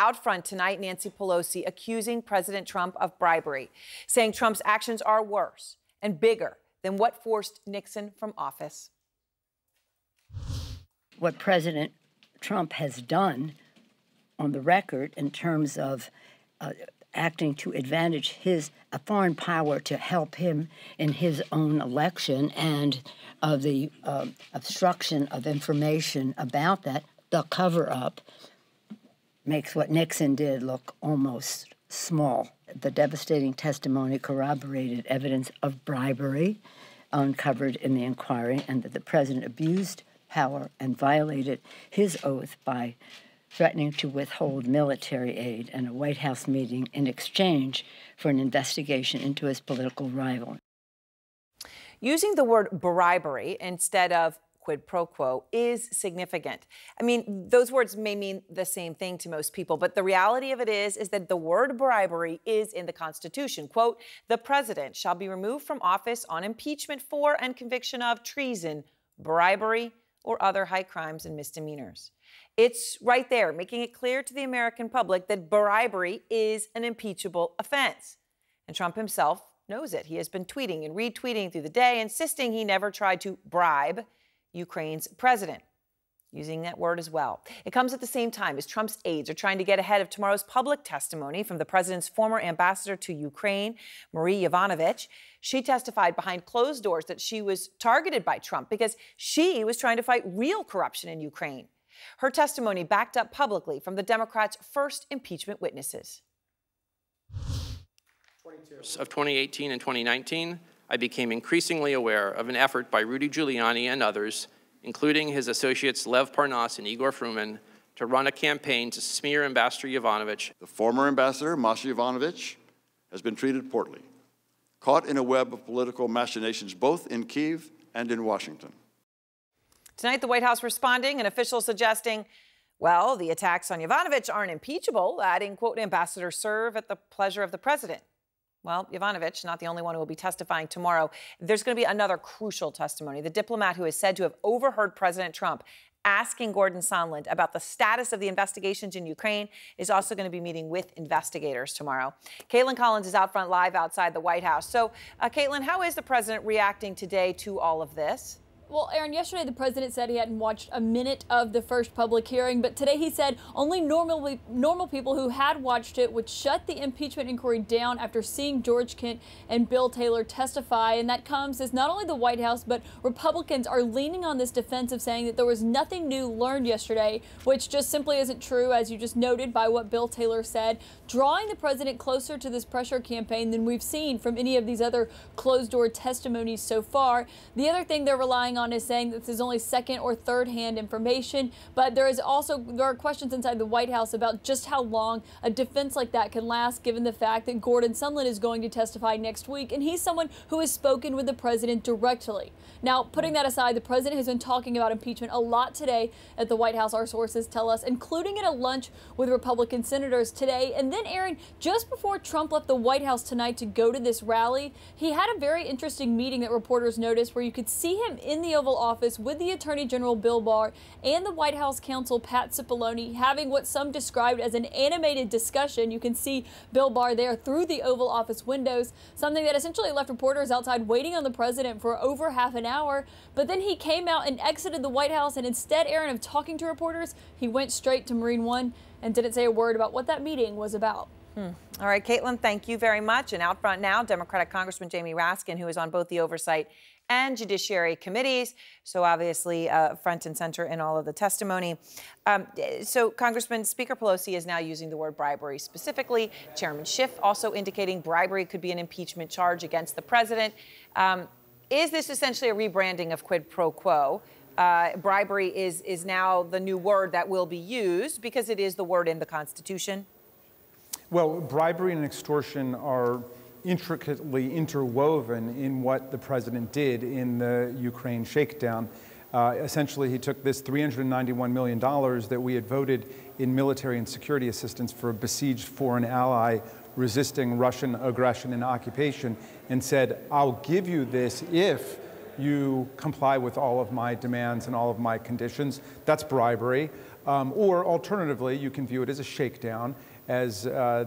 out front tonight, Nancy Pelosi accusing President Trump of bribery, saying Trump's actions are worse and bigger than what forced Nixon from office. What President Trump has done on the record in terms of uh, acting to advantage his a foreign power to help him in his own election and of the uh, obstruction of information about that, the cover up makes what Nixon did look almost small. The devastating testimony corroborated evidence of bribery uncovered in the inquiry and that the president abused power and violated his oath by threatening to withhold military aid and a White House meeting in exchange for an investigation into his political rival. Using the word bribery instead of quid pro quo is significant. I mean, those words may mean the same thing to most people, but the reality of it is is that the word bribery is in the Constitution. Quote, "The president shall be removed from office on impeachment for and conviction of treason, bribery, or other high crimes and misdemeanors." It's right there, making it clear to the American public that bribery is an impeachable offense. And Trump himself knows it. He has been tweeting and retweeting through the day, insisting he never tried to bribe Ukraine's president. Using that word as well. It comes at the same time as Trump's aides are trying to get ahead of tomorrow's public testimony from the president's former ambassador to Ukraine, Marie Yovanovitch. She testified behind closed doors that she was targeted by Trump because she was trying to fight real corruption in Ukraine. Her testimony backed up publicly from the Democrats' first impeachment witnesses. Of 2018 and 2019, I became increasingly aware of an effort by Rudy Giuliani and others, including his associates Lev Parnas and Igor Fruman, to run a campaign to smear Ambassador Yovanovitch. The former ambassador, Masha Yovanovitch, has been treated poorly, caught in a web of political machinations both in Kiev and in Washington. Tonight, the White House responding, an official suggesting, well, the attacks on Yovanovitch aren't impeachable, adding, quote, ambassador serve at the pleasure of the president. Well, Yovanovitch, not the only one who will be testifying tomorrow. There's going to be another crucial testimony. The diplomat who is said to have overheard President Trump asking Gordon Sondland about the status of the investigations in Ukraine is also going to be meeting with investigators tomorrow. Kaitlan Collins is out front live outside the White House. So, uh, Kaitlan, how is the president reacting today to all of this? Well, Erin, yesterday the president said he hadn't watched a minute of the first public hearing, but today he said only normal normal people who had watched it would shut the impeachment inquiry down after seeing George Kent and Bill Taylor testify. And that comes as not only the White House, but Republicans are leaning on this defense of saying that there was nothing new learned yesterday, which just simply isn't true, as you just noted by what Bill Taylor said, drawing the president closer to this pressure campaign than we've seen from any of these other closed door testimonies so far. The other thing they're relying on is saying this is only second or third hand information, but there is also there are questions inside the White House about just how long a defense like that can last given the fact that Gordon Sondland is going to testify next week and he's someone who has spoken with the president directly. Now, putting that aside, the president has been talking about impeachment a lot today at the White House, our sources tell us, including at a lunch with Republican senators today. And then, Erin, just before Trump left the White House tonight to go to this rally, he had a very interesting meeting that reporters noticed where you could see him in the Oval Office with the Attorney General Bill Barr and the White House counsel Pat Cipollone having what some described as an animated discussion. You can see Bill Barr there through the Oval Office windows, something that essentially left reporters outside waiting on the president for over half an hour. But then he came out and exited the White House, and instead, Erin, of talking to reporters, he went straight to Marine One and didn't say a word about what that meeting was about. Hmm. All right, Kaitlan, thank you very much. And out front now, Democratic Congressman Jamie Raskin, who is on both the Oversight and Judiciary committees, so obviously uh, front and center in all of the testimony. Um, so, Congressman, Speaker Pelosi is now using the word bribery specifically. Chairman Schiff also indicating bribery could be an impeachment charge against the president. Um, is this essentially a rebranding of quid pro quo? Uh, bribery is, is now the new word that will be used because it is the word in the Constitution? Well, bribery and extortion are intricately interwoven in what the president did in the Ukraine shakedown. Uh, essentially, he took this $391 million that we had voted in military and security assistance for a besieged foreign ally resisting Russian aggression and occupation and said, I'll give you this if you comply with all of my demands and all of my conditions. That's bribery. Um, or alternatively, you can view it as a shakedown, as uh,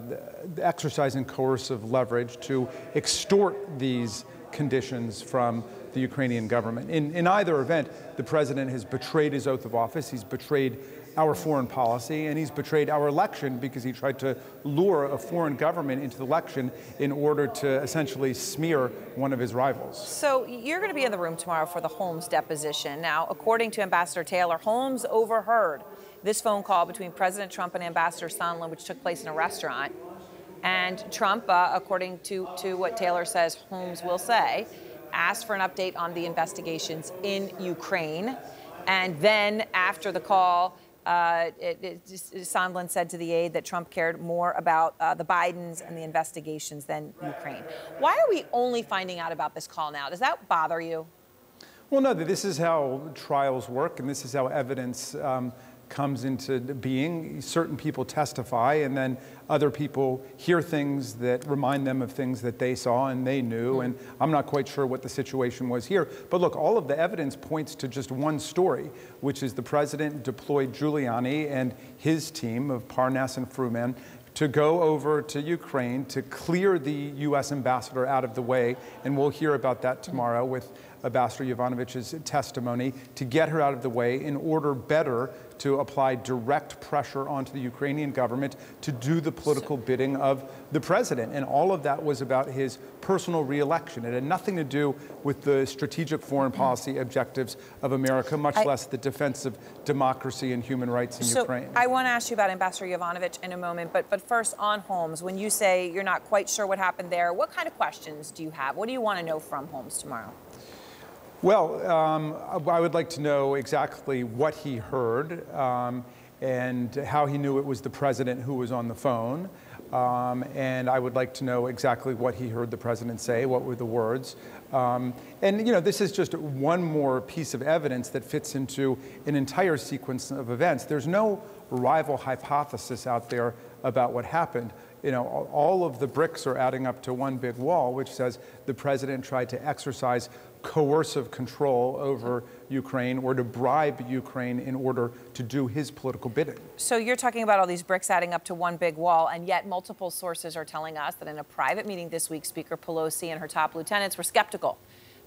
exercising coercive leverage to extort these conditions from the Ukrainian government. In, in either event, the president has betrayed his oath of office, he's betrayed our foreign policy, and he's betrayed our election because he tried to lure a foreign government into the election in order to essentially smear one of his rivals. So you're going to be in the room tomorrow for the Holmes deposition. Now, according to Ambassador Taylor, Holmes overheard this phone call between President Trump and Ambassador Sondland, which took place in a restaurant. And Trump, uh, according to, to what Taylor says Holmes will say, asked for an update on the investigations in Ukraine. And then after the call, uh, it, it, Sondland said to the aide that Trump cared more about uh, the Bidens and the investigations than Ukraine. Why are we only finding out about this call now? Does that bother you? Well, no, this is how trials work, and this is how evidence um, comes into being. Certain people testify, and then other people hear things that remind them of things that they saw and they knew. Hmm. And I'm not quite sure what the situation was here. But look, all of the evidence points to just one story, which is the president deployed Giuliani and his team of Parnas and Fruman to go over to Ukraine to clear the U.S. ambassador out of the way. And we'll hear about that hmm. tomorrow with Ambassador Yovanovitch's testimony to get her out of the way in order better to apply direct pressure onto the Ukrainian government to do the political bidding of the president. And all of that was about his personal reelection. It had nothing to do with the strategic foreign mm-hmm. policy objectives of America, much I, less the defense of democracy and human rights in so Ukraine. I want to ask you about Ambassador Yovanovitch in a moment, but, but first on Holmes, when you say you're not quite sure what happened there, what kind of questions do you have? What do you want to know from Holmes tomorrow? Well, um, I would like to know exactly what he heard um, and how he knew it was the president who was on the phone. Um, and I would like to know exactly what he heard the president say, what were the words. Um, and, you know, this is just one more piece of evidence that fits into an entire sequence of events. There's no rival hypothesis out there about what happened you know, all of the bricks are adding up to one big wall, which says the president tried to exercise coercive control over Ukraine or to bribe Ukraine in order to do his political bidding. So you're talking about all these bricks adding up to one big wall, and yet multiple sources are telling us that in a private meeting this week, Speaker Pelosi and her top lieutenants were skeptical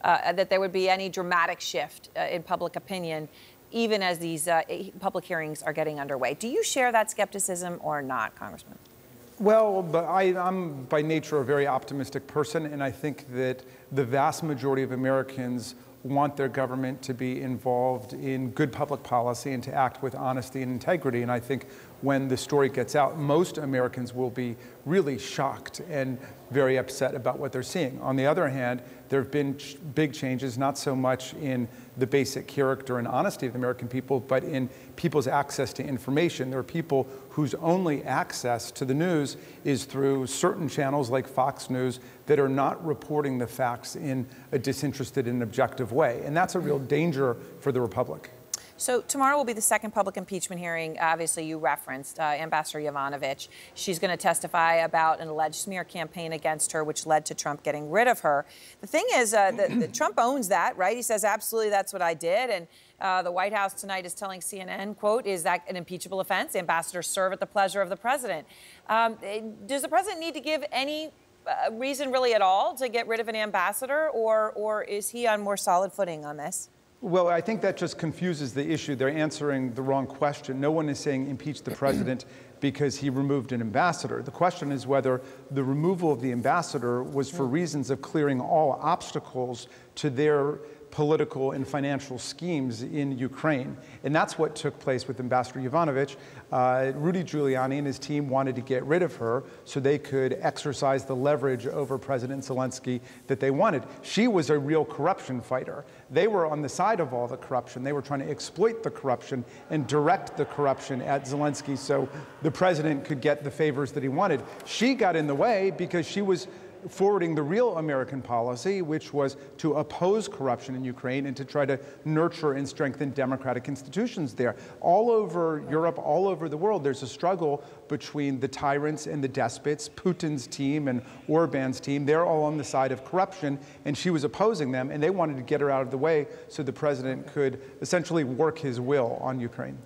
uh, that there would be any dramatic shift uh, in public opinion even as these uh, public hearings are getting underway. Do you share that skepticism or not, Congressman? Well, I, am by nature a very optimistic person, and I think that the vast majority of Americans want their government to be involved in good public policy and to act with honesty and integrity. And I think when the story gets out, most Americans will be really shocked and very upset about what they're seeing. On the other hand, there have been ch big changes, not so much in the basic character and honesty of the American people, but in people's access to information. There are people whose only access to the news is through certain channels like Fox News that are not reporting the facts in a disinterested and objective way. And that's a real danger for the Republic. So tomorrow will be the second public impeachment hearing. Obviously, you referenced uh, Ambassador Yovanovitch. She's going to testify about an alleged smear campaign against her, which led to Trump getting rid of her. The thing is, uh, the Trump owns that, right? He says, absolutely, that's what I did. And uh, the White House tonight is telling CNN, quote, is that an impeachable offense? Ambassadors serve at the pleasure of the president. Um, eh, does the president need to give any uh, reason really at all to get rid of an ambassador, or, or is he on more solid footing on this? Well, I think that just confuses the issue. They're answering the wrong question. No one is saying impeach the president because he removed an ambassador. The question is whether the removal of the ambassador was for reasons of clearing all obstacles to their political and financial schemes in Ukraine. And that's what took place with Ambassador Yovanovitch. Uh, Rudy Giuliani and his team wanted to get rid of her so they could exercise the leverage over President Zelensky that they wanted. She was a real corruption fighter. They were on the side of all the corruption. They were trying to exploit the corruption and direct the corruption at Zelensky so the president could get the favors that he wanted. She got in the way because she was forwarding the real American policy, which was to oppose corruption in Ukraine and to try to nurture and strengthen democratic institutions there. All over Europe, all over the world, there's a struggle between the tyrants and the despots, Putin's team and Orban's team. They're all on the side of corruption, and she was opposing them, and they wanted to get her out of the way so the president could essentially work his will on Ukraine.